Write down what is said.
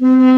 Mm-hmm.